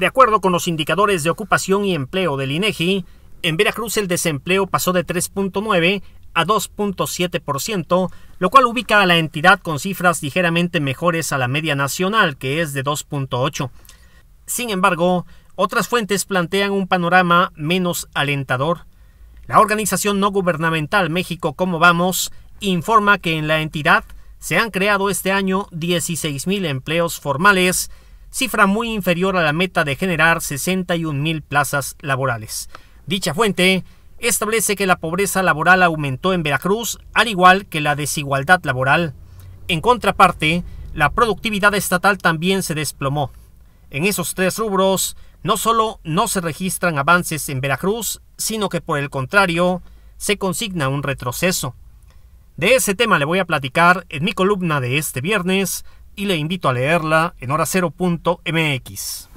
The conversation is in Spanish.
De acuerdo con los indicadores de ocupación y empleo del INEGI, en Veracruz el desempleo pasó de 3.9 a 2.7%, lo cual ubica a la entidad con cifras ligeramente mejores a la media nacional, que es de 2.8. Sin embargo, otras fuentes plantean un panorama menos alentador. La organización no gubernamental México Cómo Vamos informa que en la entidad se han creado este año 16.000 empleos formales, cifra muy inferior a la meta de generar 61.000 plazas laborales. Dicha fuente establece que la pobreza laboral aumentó en Veracruz, al igual que la desigualdad laboral. En contraparte, la productividad estatal también se desplomó. En esos tres rubros, no solo no se registran avances en Veracruz, sino que por el contrario, se consigna un retroceso. De ese tema le voy a platicar en mi columna de este viernes y le invito a leerla en horacero.mx.